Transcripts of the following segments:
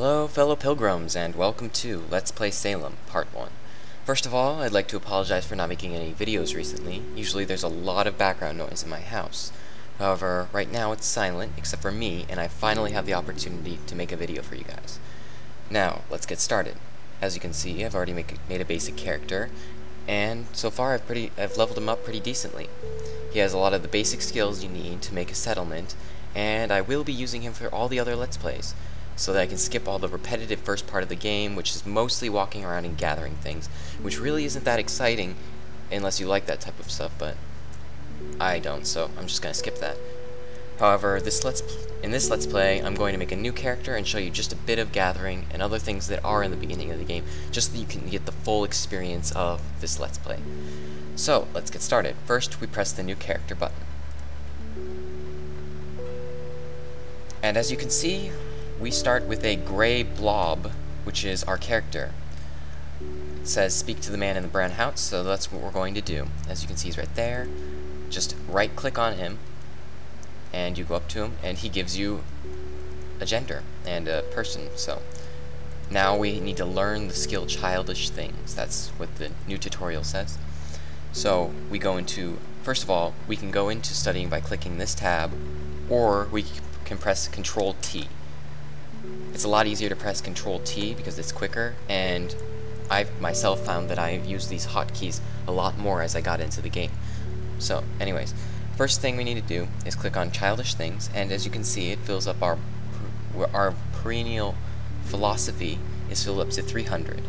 Hello, fellow pilgrims, and welcome to Let's Play Salem, Part 1. First of all, I'd like to apologize for not making any videos recently. Usually there's a lot of background noise in my house. However, right now it's silent, except for me, and I finally have the opportunity to make a video for you guys. Now, let's get started. As you can see, I've already make, made a basic character, and so far I've, pretty, I've leveled him up pretty decently. He has a lot of the basic skills you need to make a settlement, and I will be using him for all the other Let's Plays so that I can skip all the repetitive first part of the game, which is mostly walking around and gathering things, which really isn't that exciting unless you like that type of stuff, but I don't, so I'm just going to skip that. However, this let's in this Let's Play, I'm going to make a new character and show you just a bit of gathering and other things that are in the beginning of the game, just so you can get the full experience of this Let's Play. So, let's get started. First, we press the new character button. And as you can see, we start with a gray blob, which is our character. It says speak to the man in the brown house, so that's what we're going to do. As you can see, he's right there. Just right click on him, and you go up to him, and he gives you a gender and a person. So now we need to learn the skill childish things. That's what the new tutorial says. So we go into, first of all, we can go into studying by clicking this tab, or we can press Control T. It's a lot easier to press Control T because it's quicker, and I've myself found that I've used these hotkeys a lot more as I got into the game. So, anyways, first thing we need to do is click on Childish Things, and as you can see, it fills up our our perennial philosophy is filled up to 300.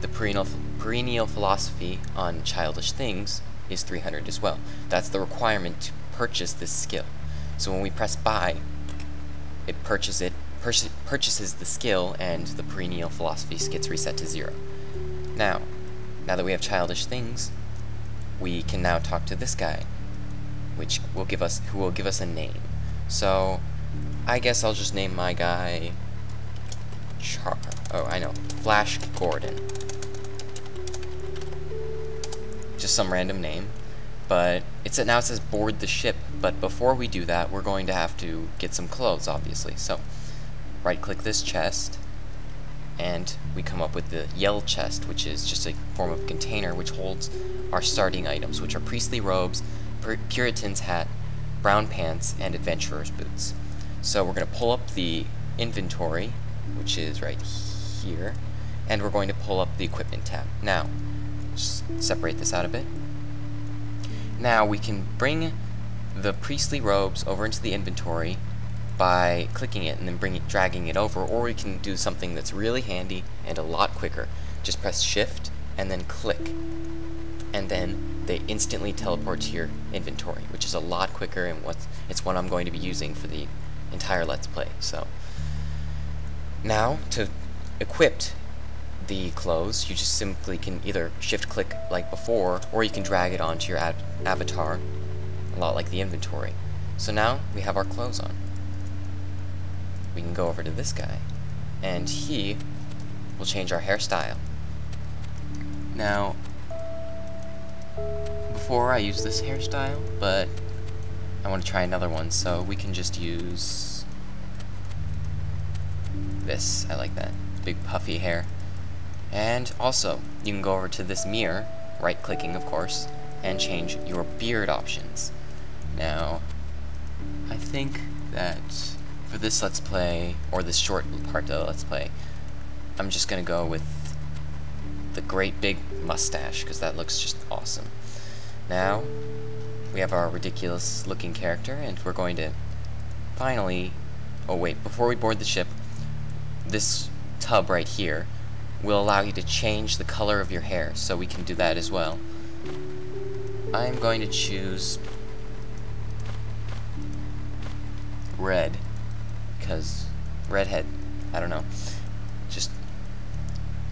The perennial perennial philosophy on childish things is 300 as well. That's the requirement to purchase this skill. So when we press buy, it purchases it purchases the skill, and the perennial philosophy gets reset to zero. Now, now that we have childish things, we can now talk to this guy, which will give us who will give us a name. So, I guess I'll just name my guy Char. Oh, I know, Flash Gordon. Just some random name, but it's now it says board the ship. But before we do that, we're going to have to get some clothes, obviously. So right click this chest and we come up with the yell chest which is just a form of container which holds our starting items which are priestly robes, puritan's hat, brown pants, and adventurer's boots. So we're going to pull up the inventory which is right here and we're going to pull up the equipment tab. Now, separate this out a bit. Now we can bring the priestly robes over into the inventory by clicking it and then bring it, dragging it over, or we can do something that's really handy and a lot quicker. Just press shift and then click, and then they instantly teleport to your inventory, which is a lot quicker and what's, it's what I'm going to be using for the entire Let's Play. So now to equip the clothes, you just simply can either shift click like before, or you can drag it onto your avatar, a lot like the inventory. So now we have our clothes on we can go over to this guy, and he will change our hairstyle. Now, before I use this hairstyle, but I want to try another one, so we can just use this. I like that. Big puffy hair. And also, you can go over to this mirror, right-clicking of course, and change your beard options. Now, I think that for this Let's Play, or this short part of Let's Play, I'm just going to go with the great big mustache, because that looks just awesome. Now, we have our ridiculous looking character, and we're going to finally... Oh wait, before we board the ship, this tub right here will allow you to change the color of your hair, so we can do that as well. I'm going to choose red because redhead, I don't know. Just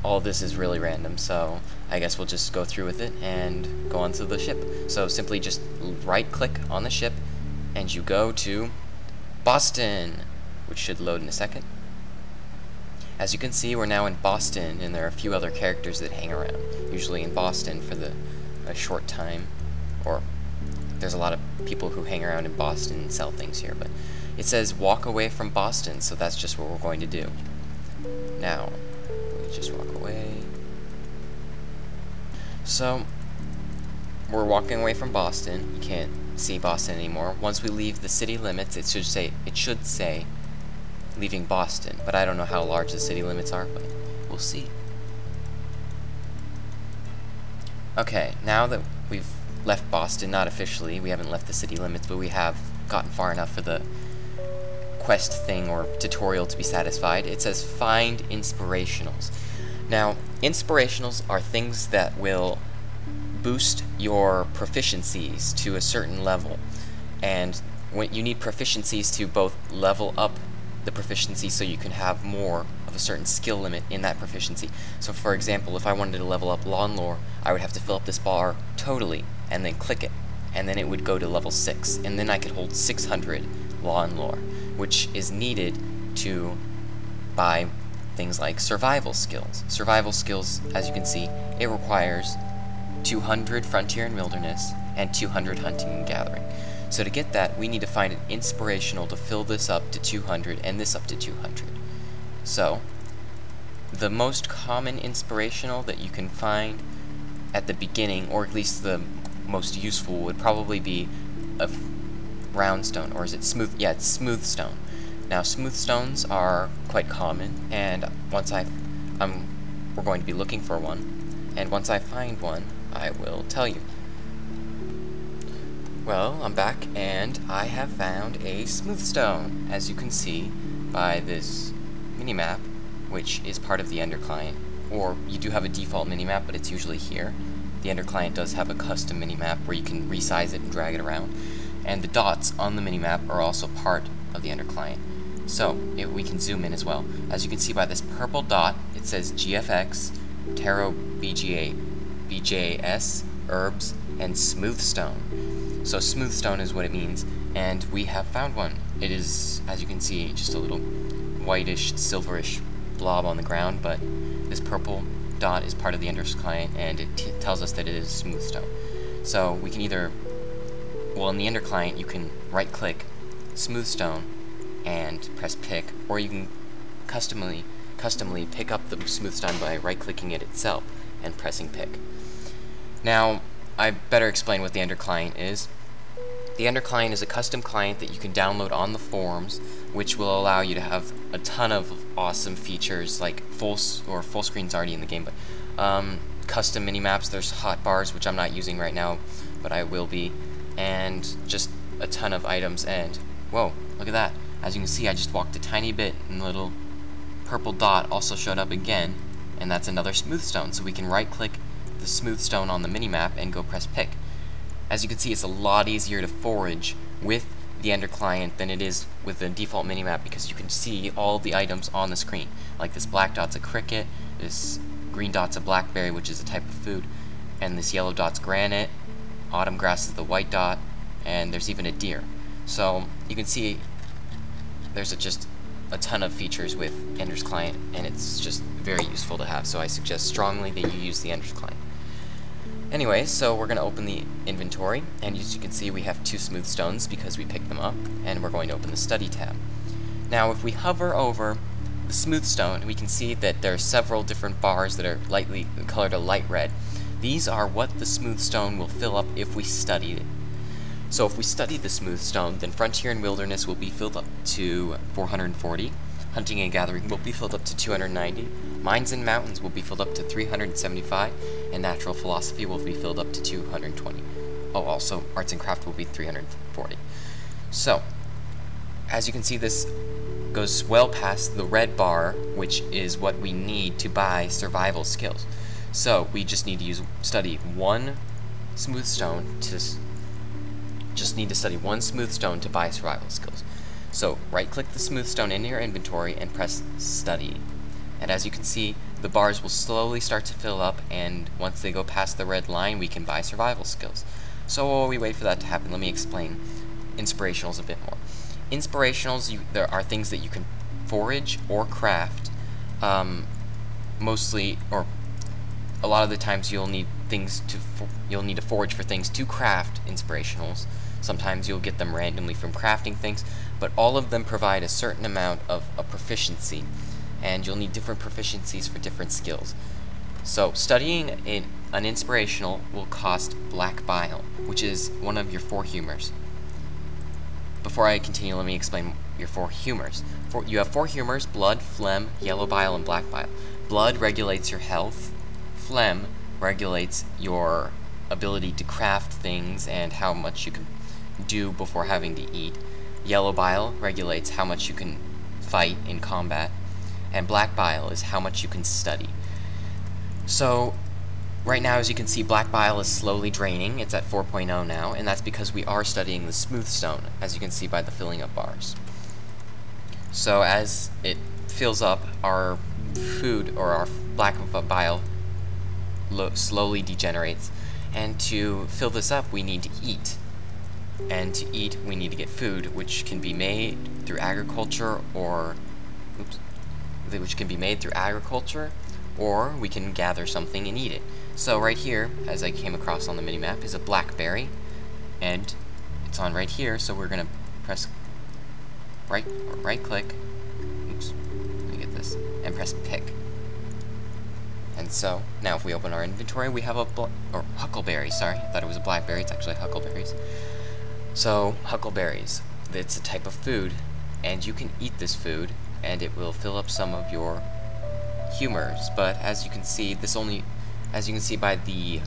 all this is really random, so I guess we'll just go through with it and go onto the ship. So simply just right click on the ship and you go to Boston, which should load in a second. As you can see, we're now in Boston, and there are a few other characters that hang around, usually in Boston for the a short time, or there's a lot of people who hang around in Boston and sell things here, but it says walk away from Boston, so that's just what we're going to do. Now, let me just walk away. So, we're walking away from Boston. You can't see Boston anymore. Once we leave the city limits, it should say it should say leaving Boston, but I don't know how large the city limits are, but we'll see. Okay, now that we've left Boston, not officially, we haven't left the city limits, but we have gotten far enough for the quest thing or tutorial to be satisfied, it says find inspirationals. Now, inspirationals are things that will boost your proficiencies to a certain level. And when you need proficiencies to both level up the proficiency so you can have more of a certain skill limit in that proficiency. So for example, if I wanted to level up Law and Lore, I would have to fill up this bar totally and then click it. And then it would go to level 6. And then I could hold 600 Law and Lore, which is needed to buy things like survival skills. Survival skills, as you can see, it requires 200 Frontier and Wilderness, and 200 Hunting and Gathering. So to get that, we need to find an inspirational to fill this up to 200 and this up to 200. So, the most common inspirational that you can find at the beginning, or at least the most useful, would probably be a round stone, or is it smooth? Yeah, it's smooth stone. Now, smooth stones are quite common, and once I, um, we're going to be looking for one, and once I find one, I will tell you. Well, I'm back, and I have found a smooth stone, as you can see by this minimap, which is part of the Ender client. Or you do have a default minimap, but it's usually here. The Ender client does have a custom minimap where you can resize it and drag it around. And the dots on the minimap are also part of the Ender client. So, it, we can zoom in as well. As you can see by this purple dot, it says GFX, Tarot BGA, BJS, Herbs, and Smoothstone. So smooth stone is what it means, and we have found one. It is, as you can see, just a little whitish, silverish blob on the ground, but this purple dot is part of the Ender's client, and it tells us that it is smooth stone. So we can either, well, in the Ender client, you can right-click smooth stone and press pick, or you can customly, customly pick up the smooth stone by right-clicking it itself and pressing pick. Now, I better explain what the Ender client is. The Ender client is a custom client that you can download on the forums, which will allow you to have a ton of awesome features like full or full screen's already in the game, but um, custom mini maps. There's hotbars, which I'm not using right now, but I will be, and just a ton of items. And whoa, look at that! As you can see, I just walked a tiny bit, and the little purple dot also showed up again, and that's another smooth stone. So we can right-click the smooth stone on the minimap and go press pick. As you can see, it's a lot easier to forage with the Ender client than it is with the default minimap because you can see all the items on the screen. Like this black dot's a cricket, this green dot's a blackberry, which is a type of food, and this yellow dot's granite, autumn grass is the white dot, and there's even a deer. So you can see there's a, just a ton of features with Ender's client, and it's just very useful to have, so I suggest strongly that you use the Ender's client. Anyway, so we're going to open the inventory, and as you can see we have two smooth stones because we picked them up, and we're going to open the study tab. Now if we hover over the smooth stone, we can see that there are several different bars that are lightly colored a light red. These are what the smooth stone will fill up if we study it. So if we study the smooth stone, then Frontier and Wilderness will be filled up to 440, Hunting and Gathering will be filled up to 290, Mines and Mountains will be filled up to 375, and Natural Philosophy will be filled up to 220. Oh, also, Arts and Craft will be 340. So, as you can see, this goes well past the red bar, which is what we need to buy survival skills. So, we just need to use study one smooth stone to just need to study one smooth stone to buy survival skills. So right click the smooth stone in your inventory and press study and as you can see the bars will slowly start to fill up and once they go past the red line we can buy survival skills. So while we wait for that to happen let me explain inspirationals a bit more. Inspirationals you, there are things that you can forage or craft um, mostly or a lot of the times you'll need things to you'll need to forage for things to craft inspirationals. Sometimes you'll get them randomly from crafting things, but all of them provide a certain amount of a proficiency and you'll need different proficiencies for different skills. So, studying in an inspirational will cost black bile, which is one of your four humors. Before I continue, let me explain your four humors. You have four humors, blood, phlegm, yellow bile, and black bile. Blood regulates your health. Phlegm regulates your ability to craft things and how much you can do before having to eat. Yellow bile regulates how much you can fight in combat. And black bile is how much you can study. So, right now, as you can see, black bile is slowly draining. It's at 4.0 now, and that's because we are studying the smooth stone, as you can see by the filling up bars. So as it fills up, our food, or our black bile, slowly degenerates. And to fill this up, we need to eat. And to eat, we need to get food, which can be made through agriculture or... Oops, which can be made through agriculture, or we can gather something and eat it. So right here, as I came across on the mini-map, is a blackberry, and it's on right here, so we're going to press right right click, oops, let me get this, and press pick. And so, now if we open our inventory, we have a, or huckleberry, sorry, I thought it was a blackberry, it's actually huckleberries. So, huckleberries, it's a type of food, and you can eat this food, and it will fill up some of your humors, but as you can see, this only, as you can see by the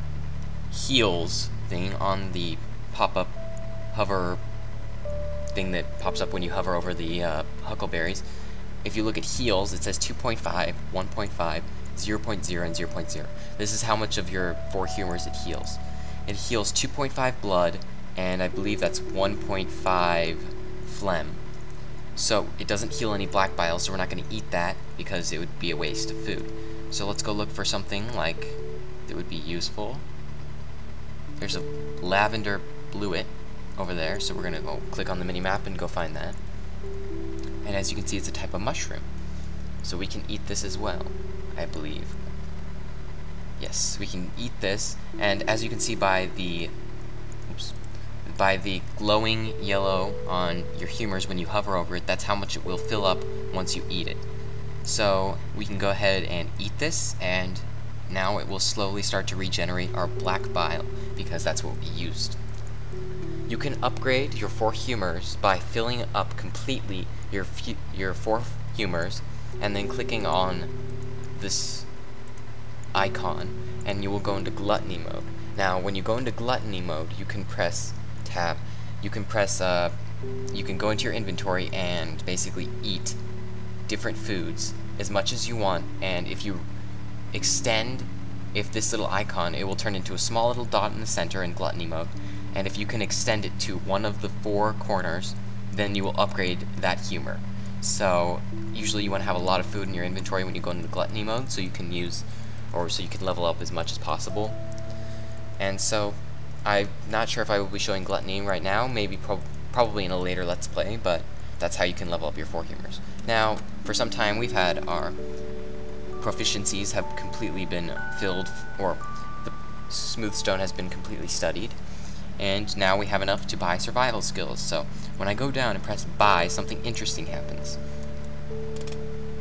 heals thing on the pop-up hover thing that pops up when you hover over the uh, huckleberries, if you look at heals, it says 2.5, 1.5, 0.0 and 0.0. This is how much of your four humors it heals. It heals 2.5 blood, and I believe that's 1.5 phlegm. So it doesn't heal any black bile, so we're not going to eat that because it would be a waste of food. So let's go look for something like that would be useful. There's a lavender blewit over there, so we're going to go click on the mini map and go find that. And as you can see, it's a type of mushroom. So we can eat this as well. I believe. Yes, we can eat this, and as you can see by the oops, by the glowing yellow on your humors when you hover over it, that's how much it will fill up once you eat it. So we can go ahead and eat this, and now it will slowly start to regenerate our black bile, because that's what we used. You can upgrade your four humors by filling up completely your, your four humors, and then clicking on this icon and you will go into gluttony mode. Now when you go into gluttony mode you can press tab you can press uh, you can go into your inventory and basically eat different foods as much as you want and if you extend if this little icon it will turn into a small little dot in the center in gluttony mode and if you can extend it to one of the four corners then you will upgrade that humor so usually you want to have a lot of food in your inventory when you go into gluttony mode so you can use or so you can level up as much as possible. And so I'm not sure if I will be showing gluttony right now, maybe pro probably in a later let's play, but that's how you can level up your four humors. Now, for some time we've had our proficiencies have completely been filled, or the smooth stone has been completely studied, and now we have enough to buy survival skills. So when I go down and press buy, something interesting happens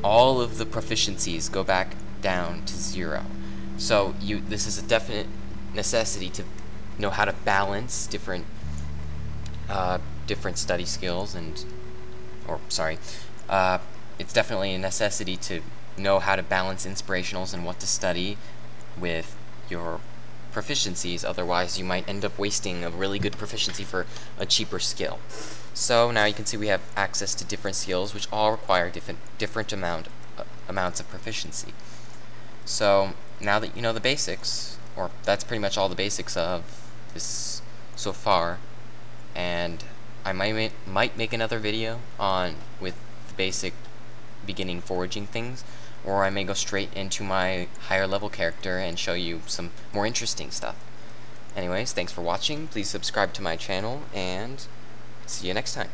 all of the proficiencies go back down to zero. So you this is a definite necessity to know how to balance different uh, different study skills and or sorry uh, it's definitely a necessity to know how to balance inspirationals and what to study with your proficiencies otherwise you might end up wasting a really good proficiency for a cheaper skill so now you can see we have access to different skills which all require different different amount uh, amounts of proficiency. So now that you know the basics, or that's pretty much all the basics of this so far, and I might might make another video on with the basic beginning foraging things, or I may go straight into my higher level character and show you some more interesting stuff. Anyways, thanks for watching, please subscribe to my channel, and See you next time.